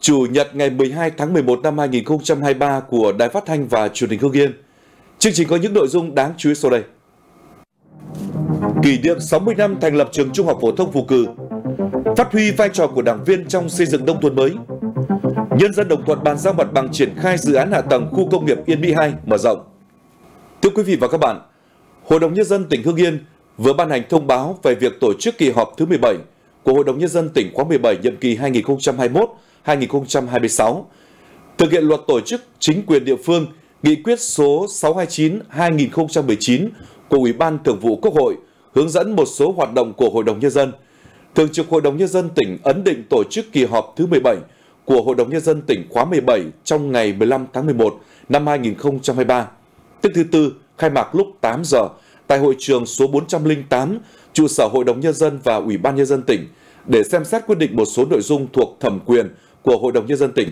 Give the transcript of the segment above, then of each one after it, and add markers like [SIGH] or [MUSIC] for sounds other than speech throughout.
Chủ nhật ngày 12 tháng 11 năm 2023 của Đài Phát thanh và Truyền hình Hương Yên. Chương trình có những nội dung đáng chú ý sau đây. Kỷ niệm 60 năm thành lập trường Trung học phổ thông Phù Cử. Phát huy vai trò của đảng viên trong xây dựng nông thôn mới. Nhân dân đồng thuận bàn giao mặt bằng triển khai dự án hạ tầng khu công nghiệp Yên Mỹ 2 mở rộng. Thưa quý vị và các bạn, Hội đồng Nhân dân tỉnh Hương Yên vừa ban hành thông báo về việc tổ chức kỳ họp thứ 17 của Hội đồng Nhân dân tỉnh khóa 17 nhiệm kỳ 2026 thực hiện luật tổ chức chính quyền địa phương, nghị quyết số 629-2019 của Ủy ban Thường vụ Quốc hội hướng dẫn một số hoạt động của Hội đồng Nhân dân. Thường trực Hội đồng Nhân dân tỉnh ấn định tổ chức kỳ họp thứ 17 của Hội đồng Nhân dân tỉnh khóa 17 trong ngày 15 tháng 11 năm 2023, tức thứ Tư, khai mạc lúc 8 giờ tại hội trường số 408, trụ sở Hội đồng Nhân dân và Ủy ban Nhân dân tỉnh để xem xét quyết định một số nội dung thuộc thẩm quyền của Hội đồng Nhân dân tỉnh.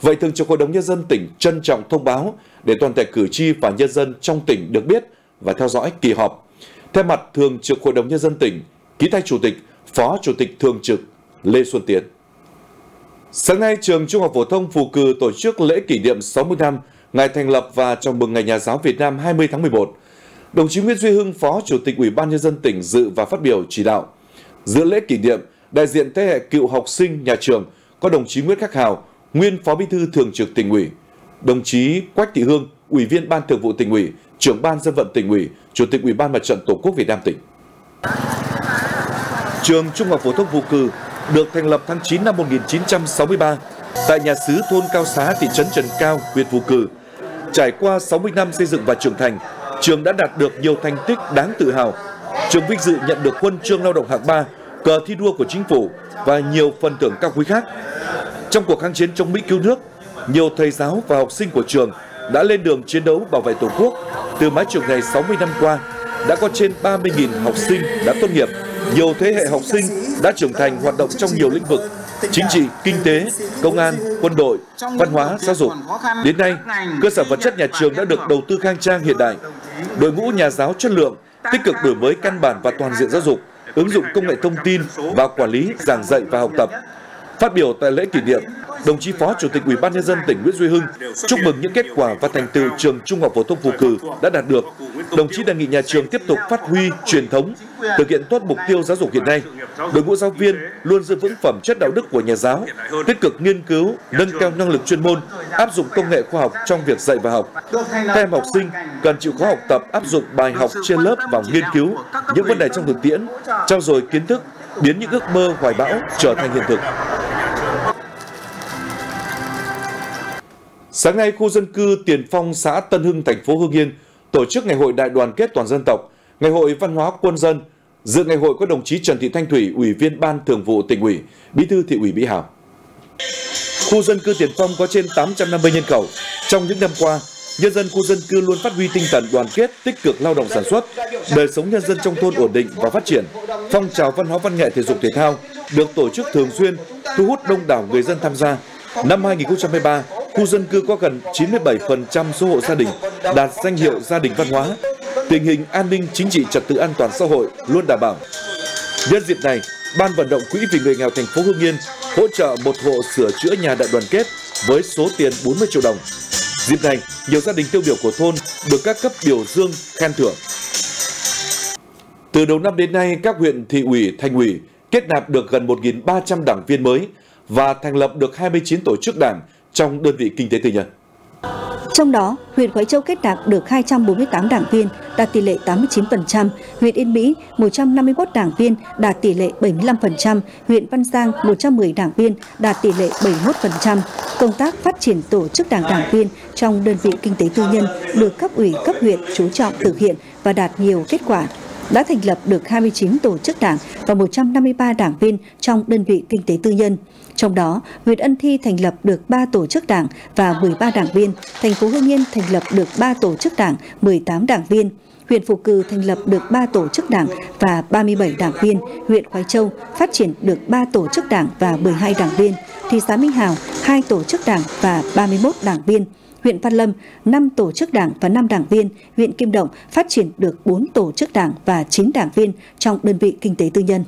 Vậy Thường trực Hội đồng Nhân dân tỉnh trân trọng thông báo để toàn thể cử tri và nhân dân trong tỉnh được biết và theo dõi kỳ họp. Theo mặt Thường trực Hội đồng Nhân dân tỉnh, ký thay Chủ tịch, Phó Chủ tịch Thường trực Lê Xuân Tiến. Sáng nay, trường Trung học phổ thông Phù Cử tổ chức lễ kỷ niệm 60 năm ngày thành lập và chào mừng Ngày Nhà giáo Việt Nam 20 tháng 11. Đồng chí Nguyễn Duy Hưng, Phó Chủ tịch Ủy ban Nhân dân tỉnh dự và phát biểu chỉ đạo. Giữa lễ kỷ niệm, đại diện thế hệ cựu học sinh nhà trường có đồng chí Nguyễn Khắc Hào, nguyên Phó Bí thư Thường trực tỉnh ủy, đồng chí Quách Thị Hương, Ủy viên Ban Thường vụ tỉnh ủy, trưởng Ban dân vận tỉnh ủy, Chủ tịch Ủy ban Mặt trận Tổ quốc Việt Nam tỉnh. Trường Trung học phổ thông Vũ Cừ được thành lập tháng 9 năm 1963 tại nhà xứ thôn Cao Xá, thị trấn Trần Cao, huyện Vũ Cừ. Trải qua 60 năm xây dựng và trưởng thành, trường đã đạt được nhiều thành tích đáng tự hào. Trường vinh dự nhận được huân chương lao động hạng 3, cờ thi đua của chính phủ và nhiều phần thưởng cao quý khác. Trong cuộc kháng chiến chống Mỹ cứu nước, nhiều thầy giáo và học sinh của trường đã lên đường chiến đấu bảo vệ Tổ quốc. Từ mái trường này 60 năm qua, đã có trên 30.000 học sinh đã tốt nghiệp. Nhiều thế hệ học sinh đã trưởng thành hoạt động trong nhiều lĩnh vực chính trị, kinh tế, công an, quân đội, văn hóa, giáo dục. Đến nay, cơ sở vật chất nhà trường đã được đầu tư khang trang hiện đại. Đội ngũ nhà giáo chất lượng, tích cực đổi mới căn bản và toàn diện giáo dục, ứng dụng công nghệ thông tin và quản lý giảng dạy và học tập. Phát biểu tại lễ kỷ niệm, đồng chí Phó Chủ tịch Ủy ban nhân dân tỉnh Nguyễn Duy Hưng chúc mừng những kết quả và thành tựu trường Trung học phổ thông Phù Cử đã đạt được. Đồng chí đề nghị nhà trường tiếp tục phát huy truyền thống, thực hiện tốt mục tiêu giáo dục hiện nay. Đội ngũ giáo viên luôn giữ vững phẩm chất đạo đức của nhà giáo, tích cực nghiên cứu, nâng cao năng lực chuyên môn, áp dụng công nghệ khoa học trong việc dạy và học. Các em học sinh cần chịu khó học tập, áp dụng bài học trên lớp vào nghiên cứu những vấn đề trong thực tiễn, trao dồi kiến thức, biến những ước mơ hoài bão trở thành hiện thực. Sáng nay, khu dân cư Tiền Phong, xã Tân Hưng, thành phố Hưng Yên tổ chức Ngày hội Đại đoàn kết toàn dân tộc, Ngày hội Văn hóa quân dân. Dự ngày hội có đồng chí Trần Thị Thanh Thủy, Ủy viên Ban Thường vụ tỉnh ủy, Bí thư thị ủy Mỹ Hào. Khu dân cư Tiền Phong có trên 850 nhân khẩu. Trong những năm qua, nhân dân khu dân cư luôn phát huy tinh thần đoàn kết, tích cực lao động sản xuất, đời sống nhân dân trong thôn ổn định và phát triển. Phong trào văn hóa văn nghệ thể dục thể thao được tổ chức thường xuyên, thu hút đông đảo người dân tham gia. Năm 2023, khu dân cư có gần 97% số hộ gia đình đạt danh hiệu gia đình văn hóa. Tình hình an ninh chính trị trật tự an toàn xã hội luôn đảm bảo. Nhân dịp này, Ban vận động quỹ vì người nghèo thành phố Hưng Yên hỗ trợ một hộ sửa chữa nhà đại đoàn kết với số tiền 40 triệu đồng. Dịp này, nhiều gia đình tiêu biểu của thôn được các cấp biểu dương khen thưởng. Từ đầu năm đến nay, các huyện thị ủy, thành ủy kết nạp được gần 1.300 đảng viên mới và thành lập được 29 tổ chức đảng trong đơn vị kinh tế tư nhân. Trong đó, huyện Khói Châu kết nạp được 248 đảng viên, đạt tỷ lệ 89%, huyện Yên Mỹ 151 đảng viên, đạt tỷ lệ 75%, huyện Văn Giang 110 đảng viên, đạt tỷ lệ 71%. Công tác phát triển tổ chức đảng đảng viên trong đơn vị kinh tế tư nhân được cấp ủy cấp huyện chú trọng thực hiện và đạt nhiều kết quả đã thành lập được 29 tổ chức đảng và 153 đảng viên trong đơn vị kinh tế tư nhân. Trong đó, huyện Ân Thi thành lập được 3 tổ chức đảng và 13 đảng viên, thành phố Hưng Yên thành lập được 3 tổ chức đảng, 18 đảng viên, huyện Phù Cử thành lập được 3 tổ chức đảng và 37 đảng viên, huyện Khoái Châu phát triển được 3 tổ chức đảng và 12 đảng viên, thị xã Minh Hào 2 tổ chức đảng và 31 đảng viên, huyện Văn Lâm 5 tổ chức đảng và 5 đảng viên, huyện Kim Động phát triển được 4 tổ chức đảng và 9 đảng viên trong đơn vị kinh tế tư nhân.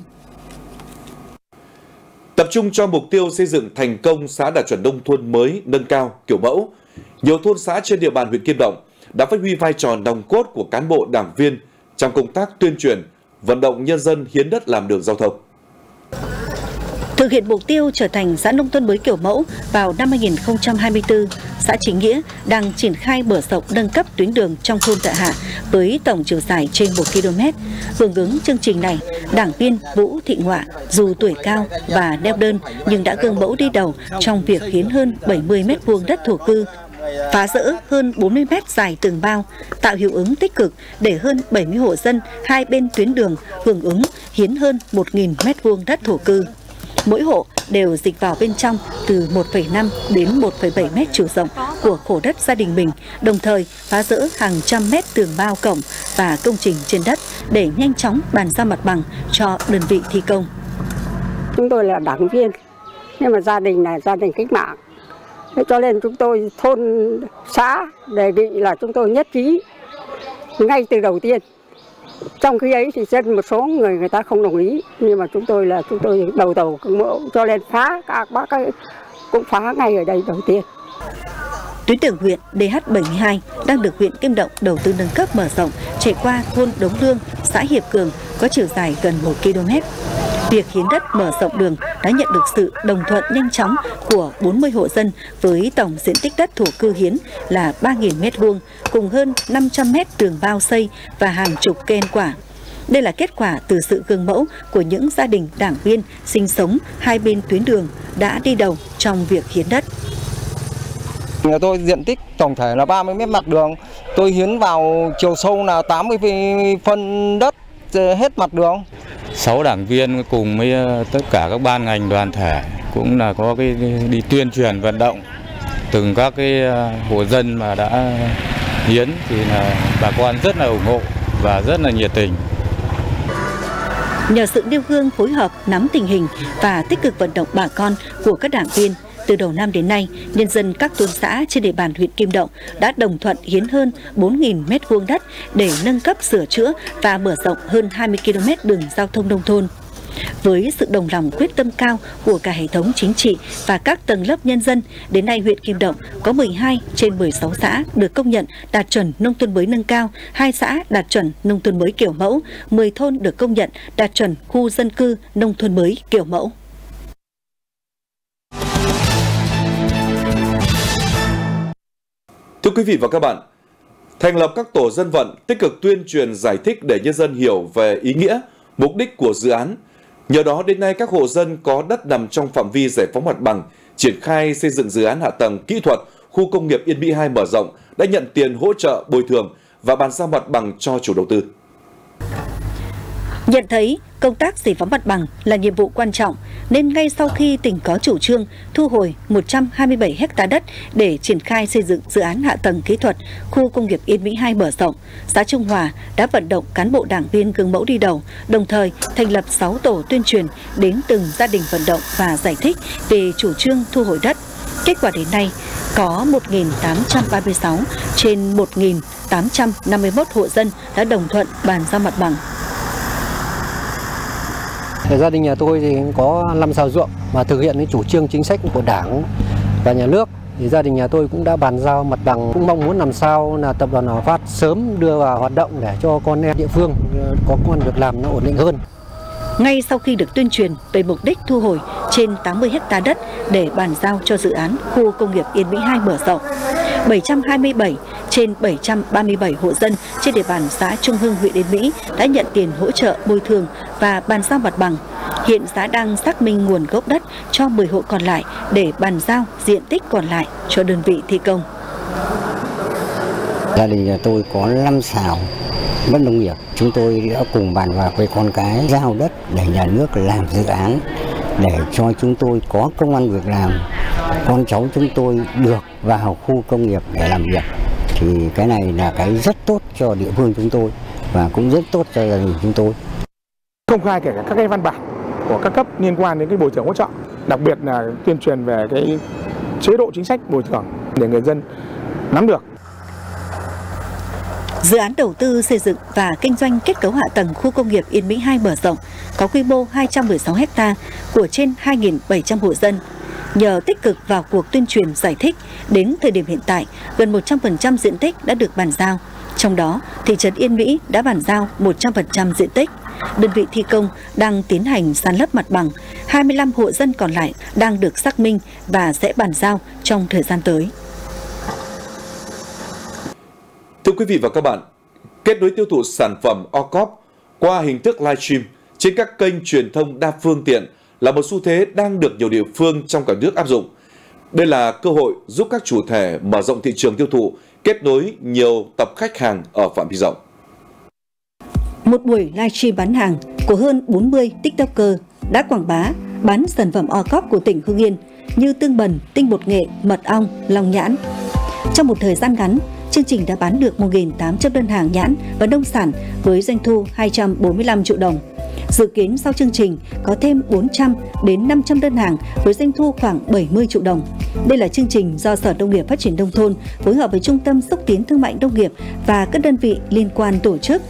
Tập trung cho mục tiêu xây dựng thành công xã đạt chuẩn nông thôn mới nâng cao kiểu mẫu, nhiều thôn xã trên địa bàn huyện Kim Động đã phát huy vai trò nòng cốt của cán bộ đảng viên trong công tác tuyên truyền, vận động nhân dân hiến đất làm đường giao thông. Thực hiện mục tiêu trở thành xã nông thôn mới kiểu mẫu vào năm 2024, xã Chính Nghĩa đang triển khai mở rộng nâng cấp tuyến đường trong thôn Tạ Hạ với tổng chiều dài trên 1 km. Hưởng ứng chương trình này, đảng viên Vũ Thị Ngoạ dù tuổi cao và neo đơn nhưng đã gương mẫu đi đầu trong việc hiến hơn 70 mét vuông đất thổ cư phá rỡ hơn 40 mét dài tường bao, tạo hiệu ứng tích cực để hơn 70 hộ dân hai bên tuyến đường hưởng ứng hiến hơn 1.000 mét vuông đất thổ cư. Mỗi hộ đều dịch vào bên trong từ 1,5 đến 1,7 mét chiều rộng của khổ đất gia đình mình, đồng thời phá rỡ hàng trăm mét tường bao cổng và công trình trên đất để nhanh chóng bàn giao mặt bằng cho đơn vị thi công. Chúng tôi là đảng viên, nhưng mà gia đình là gia đình cách mạng. Thế cho nên chúng tôi thôn xã đề nghị là chúng tôi nhất trí ngay từ đầu tiên trong khi ấy thì dân một số người người ta không đồng ý nhưng mà chúng tôi là chúng tôi đầu tàu mẫu cho nên phá các bác ấy cũng phá ngay ở đây đầu tiên Tuyến đường huyện DH72 đang được huyện Kim Động đầu tư nâng cấp mở rộng chạy qua thôn Đống Lương, xã Hiệp Cường có chiều dài gần 1 km. Việc hiến đất mở rộng đường đã nhận được sự đồng thuận nhanh chóng của 40 hộ dân với tổng diện tích đất thổ cư hiến là 3.000 m2 cùng hơn 500 m tường bao xây và hàng chục cây quả. Đây là kết quả từ sự gương mẫu của những gia đình đảng viên sinh sống hai bên tuyến đường đã đi đầu trong việc hiến đất. Nhà tôi diện tích tổng thể là 30 mét mặt đường, tôi hiến vào chiều sâu là 80 phân đất hết mặt đường. 6 đảng viên cùng với ờ, tất cả các ban ngành đoàn thể cũng là có cái đi tuyên truyền vận động từng các cái ờ, hộ dân mà đã hiến thì là bà con rất là ủng hộ và rất là nhiệt tình. Nhờ sự nêu gương phối hợp nắm tình hình và tích cực vận động bà con của các đảng viên, từ đầu năm đến nay, nhân dân các thôn xã trên địa bàn huyện Kim Động đã đồng thuận hiến hơn 4.000 m2 đất để nâng cấp sửa chữa và mở rộng hơn 20 km đường giao thông nông thôn. Với sự đồng lòng quyết tâm cao của cả hệ thống chính trị và các tầng lớp nhân dân, đến nay huyện Kim Động có 12 trên 16 xã được công nhận đạt chuẩn nông thôn mới nâng cao, 2 xã đạt chuẩn nông thôn mới kiểu mẫu, 10 thôn được công nhận đạt chuẩn khu dân cư nông thôn mới kiểu mẫu. Thưa quý vị và các bạn, thành lập các tổ dân vận tích cực tuyên truyền giải thích để nhân dân hiểu về ý nghĩa, mục đích của dự án. Nhờ đó đến nay các hộ dân có đất nằm trong phạm vi giải phóng mặt bằng, triển khai xây dựng dự án hạ tầng kỹ thuật khu công nghiệp Yên Mỹ 2 mở rộng đã nhận tiền hỗ trợ bồi thường và bàn giao mặt bằng cho chủ đầu tư. Nhận thấy công tác giải phóng mặt bằng là nhiệm vụ quan trọng nên ngay sau khi tỉnh có chủ trương thu hồi 127 ha đất để triển khai xây dựng dự án hạ tầng kỹ thuật khu công nghiệp Yên Mỹ 2 mở rộng, xã Trung Hòa đã vận động cán bộ đảng viên gương mẫu đi đầu, đồng thời thành lập 6 tổ tuyên truyền đến từng gia đình vận động và giải thích về chủ trương thu hồi đất. Kết quả đến nay có 1.836 trên 1.851 hộ dân đã đồng thuận bàn giao mặt bằng gia đình nhà tôi thì có 5 sao ruộng mà thực hiện cái chủ trương chính sách của Đảng và nhà nước thì gia đình nhà tôi cũng đã bàn giao mặt bằng cũng mong muốn làm sao là tập đoàn Hòa Phát sớm đưa vào hoạt động để cho con em địa phương có công an việc làm nó ổn định hơn. Ngay sau khi được tuyên truyền về mục đích thu hồi trên 80 hecta đất để bàn giao cho dự án khu công nghiệp Yên Mỹ 2 mở rộng, 727 trên 737 hộ dân trên địa bàn xã Trung Hưng, huyện Yên Mỹ đã nhận tiền hỗ trợ bồi thường và bàn giao mặt bằng. Hiện xã đang xác minh nguồn gốc đất cho 10 hộ còn lại để bàn giao diện tích còn lại cho đơn vị thi công. Gia đình nhà tôi có 5 xào bất nông nghiệp. Chúng tôi đã cùng bàn bạc với con cái giao đất để nhà nước làm dự án để cho chúng tôi có công an việc làm con cháu chúng tôi được vào khu công nghiệp để làm việc thì cái này là cái rất tốt cho địa phương chúng tôi và cũng rất tốt cho gia đình chúng tôi công khai kể cả các cái văn bản của các cấp liên quan đến cái bồi thường hỗ trợ đặc biệt là tuyên truyền về cái chế độ chính sách bồi thường để người dân nắm được Dự án đầu tư xây dựng và kinh doanh kết cấu hạ tầng khu công nghiệp Yên Mỹ 2 mở rộng có quy mô 216 ha của trên 2.700 hộ dân. Nhờ tích cực vào cuộc tuyên truyền giải thích, đến thời điểm hiện tại, gần 100% diện tích đã được bàn giao. Trong đó, thị trấn Yên Mỹ đã bàn giao 100% diện tích. Đơn vị thi công đang tiến hành san lấp mặt bằng, 25 hộ dân còn lại đang được xác minh và sẽ bàn giao trong thời gian tới. Thưa quý vị và các bạn, kết nối tiêu thụ sản phẩm OCOP qua hình thức livestream trên các kênh truyền thông đa phương tiện là một xu thế đang được nhiều địa phương trong cả nước áp dụng. Đây là cơ hội giúp các chủ thể mở rộng thị trường tiêu thụ, kết nối nhiều tập khách hàng ở phạm vi rộng. Một buổi livestream bán hàng của hơn 40 TikToker đã quảng bá bán sản phẩm OCOP của tỉnh Hưng Yên như tương bần, tinh bột nghệ, mật ong, lòng nhãn. Trong một thời gian ngắn, chương trình đã bán được 1.800 đơn hàng nhãn và nông sản với doanh thu 245 triệu đồng. Dự kiến sau chương trình có thêm 400 đến 500 đơn hàng với doanh thu khoảng 70 triệu đồng. Đây là chương trình do Sở Nông nghiệp Phát triển Nông thôn phối hợp với Trung tâm Xúc tiến Thương mại Nông nghiệp và các đơn vị liên quan tổ chức.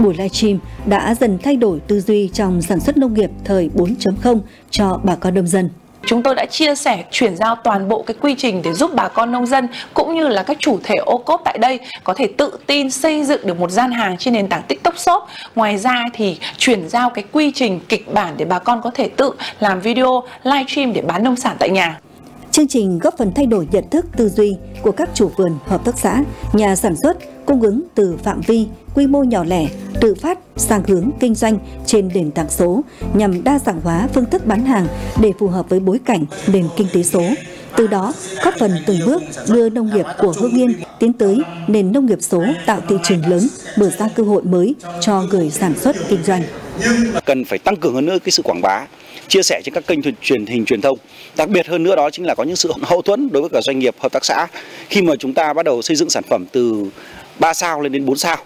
Buổi livestream đã dần thay đổi tư duy trong sản xuất nông nghiệp thời 4.0 cho bà con nông dân. Chúng tôi đã chia sẻ, chuyển giao toàn bộ cái quy trình để giúp bà con nông dân cũng như là các chủ thể ô cốp tại đây có thể tự tin xây dựng được một gian hàng trên nền tảng TikTok Shop. Ngoài ra thì chuyển giao cái quy trình kịch bản để bà con có thể tự làm video, livestream để bán nông sản tại nhà. Chương trình góp phần thay đổi nhận thức tư duy của các chủ vườn, hợp tác xã, nhà sản xuất, cung ứng từ phạm vi, quy mô nhỏ lẻ, tự phát sang hướng kinh doanh trên nền tảng số nhằm đa dạng hóa phương thức bán hàng để phù hợp với bối cảnh nền kinh tế số. Từ đó, góp phần từng bước đưa nông nghiệp của Hương Yên tiến tới nền nông nghiệp số tạo thị trường lớn, mở ra cơ hội mới cho người sản xuất kinh doanh. Cần phải tăng cường hơn nữa cái sự quảng bá, chia sẻ trên các kênh truyền hình truyền thông. Đặc biệt hơn nữa đó chính là có những sự [LAUGHS] hậu thuẫn đối với cả doanh nghiệp hợp tác xã khi mà chúng ta bắt đầu xây dựng sản phẩm từ 3 sao lên đến 4 sao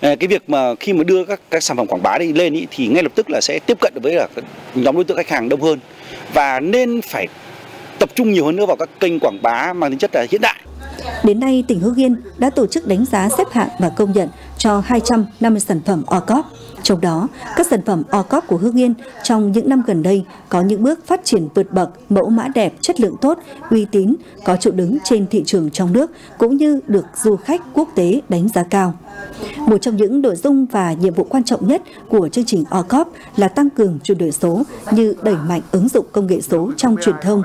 ờ, cái việc mà khi mà đưa các các sản phẩm quảng bá đi lên ý, thì ngay lập tức là sẽ tiếp cận với là nhóm đối tượng khách hàng đông hơn và nên phải tập trung nhiều hơn nữa vào các kênh quảng bá mang tính chất là hiện đại. Đến nay, tỉnh Hưng Yên đã tổ chức đánh giá xếp hạng và công nhận cho 250 sản phẩm OCOP. Trong đó, các sản phẩm OCOP của Hương Yên trong những năm gần đây có những bước phát triển vượt bậc, mẫu mã đẹp, chất lượng tốt, uy tín, có chỗ đứng trên thị trường trong nước cũng như được du khách quốc tế đánh giá cao. Một trong những nội dung và nhiệm vụ quan trọng nhất của chương trình OCOP là tăng cường chuyển đổi số như đẩy mạnh ứng dụng công nghệ số trong truyền thông,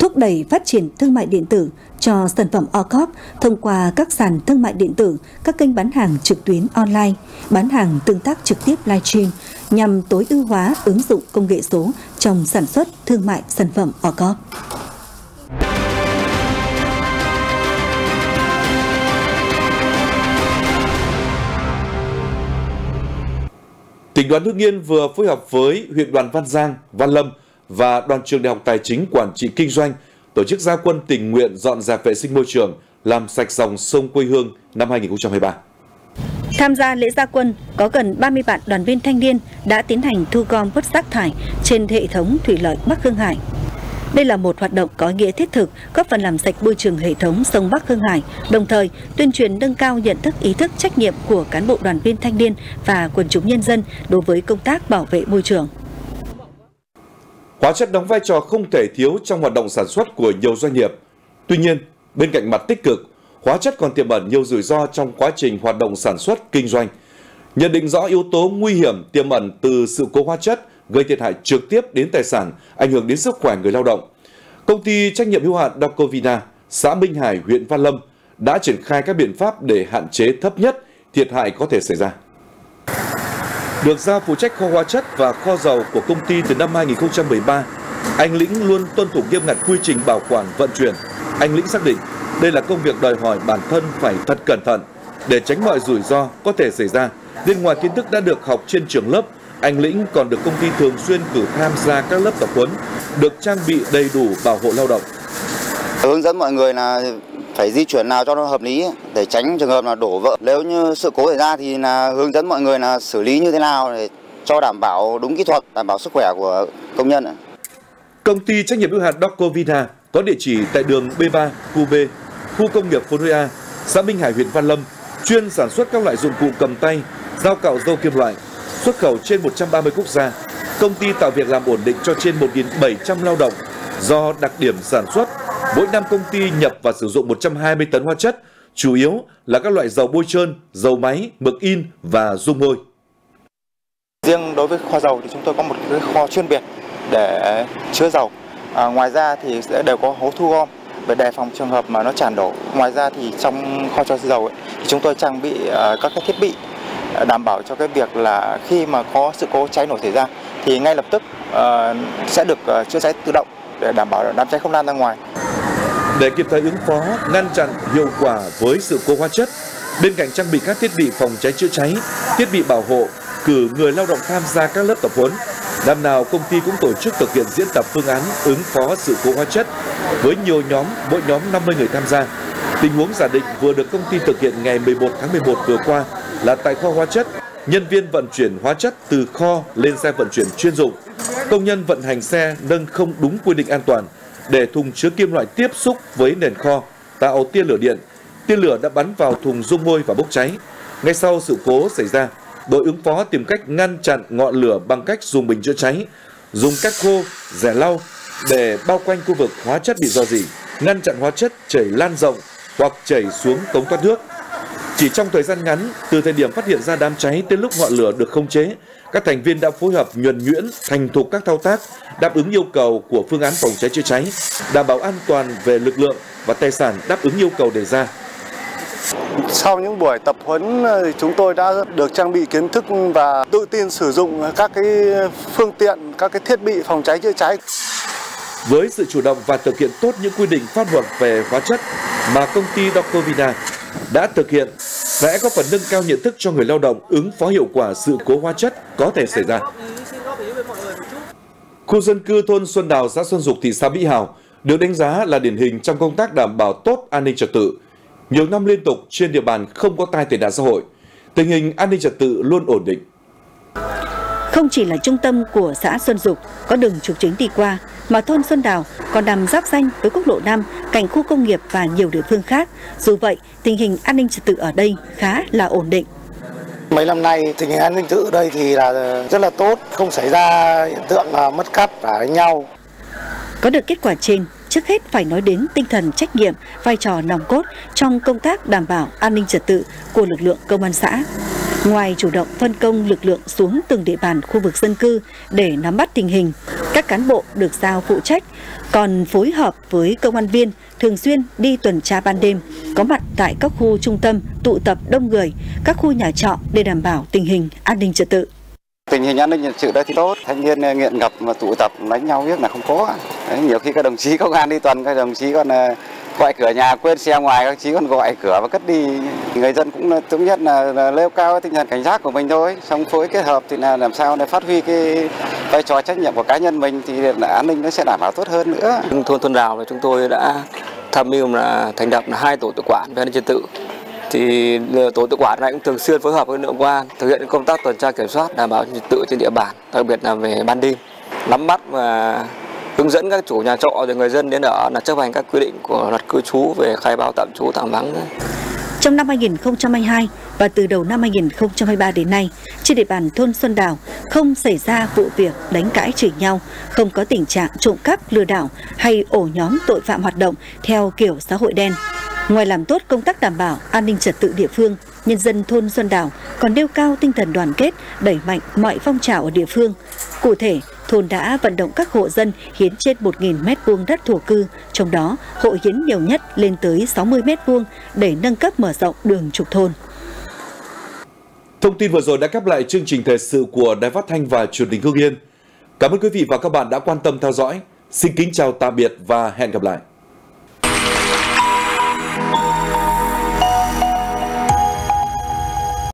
thúc đẩy phát triển thương mại điện tử cho sản phẩm OCOP thông qua các sàn thương mại điện tử, các kênh bán hàng trực tuyến online, bán hàng tương tác trực tiếp live stream nhằm tối ưu hóa ứng dụng công nghệ số trong sản xuất thương mại sản phẩm OCOP. Đoàn Hưng Yên vừa phối hợp với huyện đoàn Văn Giang, Văn Lâm và đoàn trường Đại học Tài chính Quản trị Kinh doanh tổ chức gia quân tình nguyện dọn dẹp vệ sinh môi trường, làm sạch dòng sông quê hương năm 2023. Tham gia lễ gia quân, có gần 30 bạn đoàn viên thanh niên đã tiến hành thu gom vứt rác thải trên hệ thống thủy lợi Bắc Hương Hải. Đây là một hoạt động có ý nghĩa thiết thực, góp phần làm sạch môi trường hệ thống sông Bắc Hưng Hải, đồng thời tuyên truyền nâng cao nhận thức ý thức trách nhiệm của cán bộ đoàn viên thanh niên và quần chúng nhân dân đối với công tác bảo vệ môi trường. Hóa chất đóng vai trò không thể thiếu trong hoạt động sản xuất của nhiều doanh nghiệp. Tuy nhiên, bên cạnh mặt tích cực, hóa chất còn tiềm ẩn nhiều rủi ro trong quá trình hoạt động sản xuất kinh doanh. Nhận định rõ yếu tố nguy hiểm tiềm ẩn từ sự cố hóa chất gây thiệt hại trực tiếp đến tài sản, ảnh hưởng đến sức khỏe người lao động. Công ty trách nhiệm hữu hạn Docovina, xã Minh Hải, huyện Văn Lâm đã triển khai các biện pháp để hạn chế thấp nhất thiệt hại có thể xảy ra. Được giao phụ trách kho hóa chất và kho dầu của công ty từ năm 2013, anh Lĩnh luôn tuân thủ nghiêm ngặt quy trình bảo quản vận chuyển. Anh Lĩnh xác định đây là công việc đòi hỏi bản thân phải thật cẩn thận để tránh mọi rủi ro có thể xảy ra. Bên ngoài kiến thức đã được học trên trường lớp, anh Lĩnh còn được công ty thường xuyên cử tham gia các lớp tập huấn, được trang bị đầy đủ bảo hộ lao động. Hướng dẫn mọi người là phải di chuyển nào cho nó hợp lý để tránh trường hợp là đổ vỡ. Nếu như sự cố xảy ra thì là hướng dẫn mọi người là xử lý như thế nào để cho đảm bảo đúng kỹ thuật, đảm bảo sức khỏe của công nhân. Công ty trách nhiệm hữu hạn Docovina có địa chỉ tại đường B3, khu B, khu công nghiệp Phố Núi A, xã Minh Hải, huyện Văn Lâm, chuyên sản xuất các loại dụng cụ cầm tay, dao cạo dâu kim loại, xuất khẩu trên 130 quốc gia. Công ty tạo việc làm ổn định cho trên 1.700 lao động. Do đặc điểm sản xuất, mỗi năm công ty nhập và sử dụng 120 tấn hóa chất, chủ yếu là các loại dầu bôi trơn, dầu máy, mực in và dung môi. Riêng đối với kho dầu thì chúng tôi có một cái kho chuyên biệt để chứa dầu. À, ngoài ra thì sẽ đều có hố thu gom để đề phòng trường hợp mà nó tràn đổ. Ngoài ra thì trong kho cho dầu ấy, thì chúng tôi trang bị uh, các cái thiết bị đảm bảo cho cái việc là khi mà có sự cố cháy nổ xảy ra thì ngay lập tức uh, sẽ được uh, chữa cháy tự động để đảm bảo đám cháy không lan ra ngoài. Để kịp thời ứng phó, ngăn chặn hiệu quả với sự cố hóa chất, bên cạnh trang bị các thiết bị phòng cháy chữa cháy, thiết bị bảo hộ, cử người lao động tham gia các lớp tập huấn. Năm nào công ty cũng tổ chức thực hiện diễn tập phương án ứng phó sự cố hóa chất với nhiều nhóm, mỗi nhóm 50 người tham gia. Tình huống giả định vừa được công ty thực hiện ngày 11 tháng 11 vừa qua là tại kho hóa chất, nhân viên vận chuyển hóa chất từ kho lên xe vận chuyển chuyên dụng. Công nhân vận hành xe nâng không đúng quy định an toàn để thùng chứa kim loại tiếp xúc với nền kho, tạo tia lửa điện. tia lửa đã bắn vào thùng dung môi và bốc cháy. Ngay sau sự cố xảy ra, đội ứng phó tìm cách ngăn chặn ngọn lửa bằng cách dùng bình chữa cháy, dùng cát khô, rẻ lau để bao quanh khu vực hóa chất bị do dỉ, ngăn chặn hóa chất chảy lan rộng hoặc chảy xuống cống thoát nước. Chỉ trong thời gian ngắn, từ thời điểm phát hiện ra đám cháy đến lúc ngọn lửa được khống chế, các thành viên đã phối hợp nhuần nhuyễn, thành thục các thao tác, đáp ứng yêu cầu của phương án phòng cháy chữa cháy, đảm bảo an toàn về lực lượng và tài sản đáp ứng yêu cầu đề ra. Sau những buổi tập huấn thì chúng tôi đã được trang bị kiến thức và tự tin sử dụng các cái phương tiện, các cái thiết bị phòng cháy chữa cháy. Với sự chủ động và thực hiện tốt những quy định pháp luật về hóa chất mà công ty Docovina đã thực hiện sẽ có phần nâng cao nhận thức cho người lao động ứng phó hiệu quả sự cố hóa chất có thể xảy ra. Khu dân cư thôn Xuân Đào, xã Xuân Dục, thị xã Mỹ Hào được đánh giá là điển hình trong công tác đảm bảo tốt an ninh trật tự. Nhiều năm liên tục trên địa bàn không có tai tệ nạn xã hội, tình hình an ninh trật tự luôn ổn định. Không chỉ là trung tâm của xã Xuân Dục có đường trục chính đi qua, mà thôn Xuân Đào còn nằm giáp danh với quốc lộ 5, cạnh khu công nghiệp và nhiều địa phương khác. Dù vậy, tình hình an ninh trật tự ở đây khá là ổn định. Mấy năm nay tình hình an ninh trật tự ở đây thì là rất là tốt, không xảy ra hiện tượng mất cắp và đánh nhau. Có được kết quả trên, trước hết phải nói đến tinh thần trách nhiệm, vai trò nòng cốt trong công tác đảm bảo an ninh trật tự của lực lượng công an xã. Ngoài chủ động phân công lực lượng xuống từng địa bàn khu vực dân cư để nắm bắt tình hình, các cán bộ được giao phụ trách còn phối hợp với công an viên thường xuyên đi tuần tra ban đêm, có mặt tại các khu trung tâm tụ tập đông người, các khu nhà trọ để đảm bảo tình hình an ninh trật tự. Tình hình an ninh trật tự đây thì tốt, thanh niên ờ, nghiện ngập mà tụ tập đánh nhau biết là không có. Đấy, nhiều khi các đồng chí công an đi tuần, các đồng chí còn ờ, gọi cửa nhà quên xe ngoài các chí còn gọi cửa và cất đi người dân cũng ờ, thống nhất là, là nêu cao tinh thần cảnh giác của mình thôi xong phối kết hợp thì là làm sao để phát huy cái vai trò trách nhiệm của cá nhân mình thì an ninh nó sẽ đảm bảo tốt hơn nữa. Thôn Thuần Đào là chúng tôi đã tham mưu là thành lập là hai tổ tự quản về an ninh trật tự. Thì tổ tự quản này cũng thường xuyên phối hợp với lực lượng công an thực hiện công tác tuần tra kiểm soát, đảm bảo trật tự trên địa bàn, đặc biệt là về ban đêm. Nắm bắt và hướng dẫn các chủ nhà trọ và người dân đến ở là chấp hành các quy định của luật cư trú về khai báo tạm trú, tạm vắng. Trong năm 2022 và từ đầu năm 2023 đến nay, trên địa bàn thôn Xuân Đào không xảy ra vụ việc đánh cãi chửi nhau, không có tình trạng trộm cắp, lừa đảo hay ổ nhóm tội phạm hoạt động theo kiểu xã hội đen. Ngoài làm tốt công tác đảm bảo an ninh trật tự địa phương, nhân dân thôn Xuân Đào còn nêu cao tinh thần đoàn kết, đẩy mạnh mọi phong trào ở địa phương. Cụ thể, thôn đã vận động các hộ dân hiến trên 1.000 m2 đất thổ cư, trong đó hộ hiến nhiều nhất lên tới 60 m2 để nâng cấp mở rộng đường trục thôn. Thông tin vừa rồi đã khép lại chương trình thời sự của Đài Phát thanh và Truyền hình Hương Yên. Cảm ơn quý vị và các bạn đã quan tâm theo dõi. Xin kính chào tạm biệt và hẹn gặp lại.